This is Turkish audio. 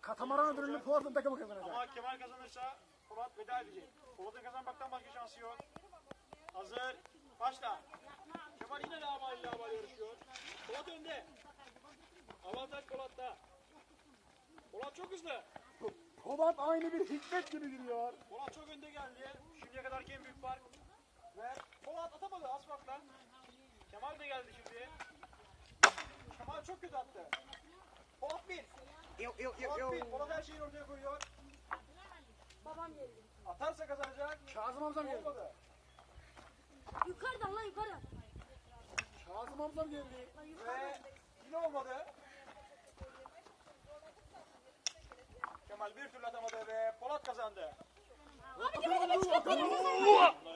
Katamaran ödülünü Polat'ın takımı kazanacak. ama Kemal kazanırsa Polat veda edecek. Polat'ın kazanmaktan başka şansı yok. Hazır. Başla. Kemal yine labali labali yarışıyor. Polat önde. Avantaj Polat'ta. Polat çok hızlı. Polat aynı bir hikmet gibi gidiyor. Polat çok önde geldi. Şimdiye kadarki en büyük fark. Ve Polat atamadı asfaltla. Kemal de geldi şimdi. Kemal çok kötü attı. Polat bir. Yok yok Polat her şeyi ortaya koyuyor. Babam geldi. Atarsa kazanacak. Kazım Hamzam geldi. Olmadı. Yukarıdan lan yukarıdan. Kazım Hamzam geldi. Ve yine olmadı. Kemal bir türlü atamadı ve Polat kazandı. Atamadı.